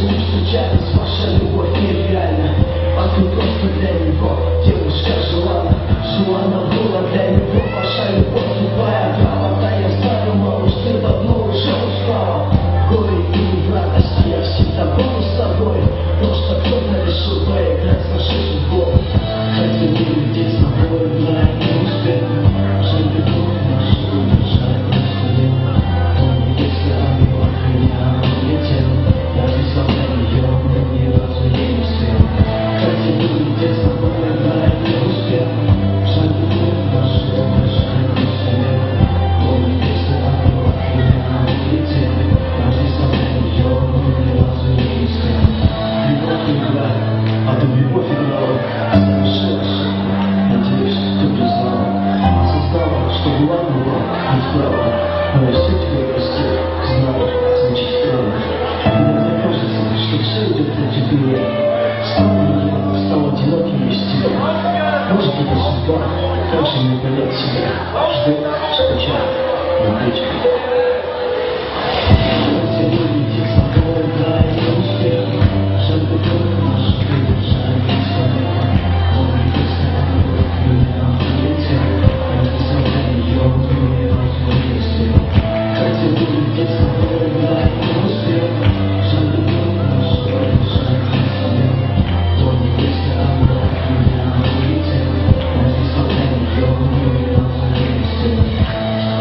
Wyniszczyciele z waszego wiele A tylko w Federiko, dzieło skażowana, żyła 也曾无奈流言，曾经多少伤心。我只想那一天，那些伤痛又绕着一圈。雨过天晴了，而你雨过天。судьба также не отдает себя, ждет, что чат на